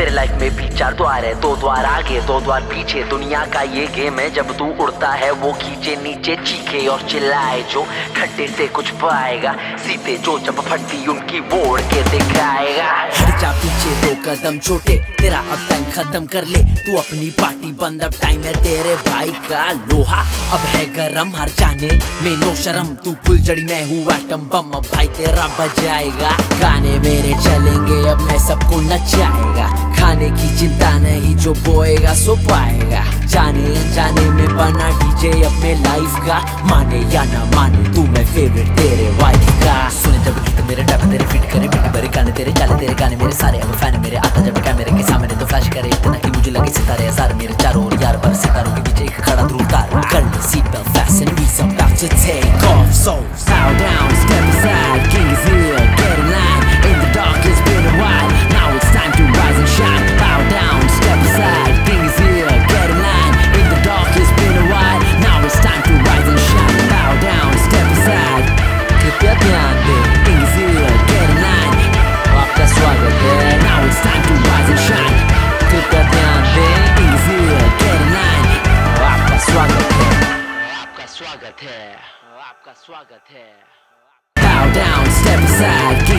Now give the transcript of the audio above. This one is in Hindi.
तेरे लाइफ में भी चार द्वार है, दो द्वार आगे, दो द्वार पीछे। दुनिया का ये गेम है, जब तू उड़ता है, वो खींचे नीचे, चीखे और चिल्लाए, जो खड्डे से कुछ पाएगा। सीते जो जब फटती, उनकी वो उड़ के दिखाएगा जा पीछे, दो कदम छोटे, तेरा अब टाइम खत्म कर ले। तू अपनी पार्टी बंद, अब टाइम है तेरे भाई का लोहा। अब है गरम, हर जाने में नो शर्म। तू फुलझड़ी मैं हूँ एटम बम अब भाई तेरा बजाएगा। गाने मेरे चलेंगे, अब मैं सबको नचाएगा। खाने की चिंता नहीं जो बोएगा सो पाएगा। जाने जाने में बना डीजे अपने लाइफ का। माने या ना माने तू मैं फेवरेट तेरे वाइफ का। सुने जब गीत मेरे डब तेरे फिट करे बिट भरे गाने तेरे, चाले तेरे गाने मेरे, सारे अब फ़ैन मेरे, आता जब कैमरे के सामने तो फ्लैश करे। इतना कि मुझे लगे सितारे हज़ार मेरे चारों ओर, यार पर सितारों के है आपका स्वागत है Bow down, step aside.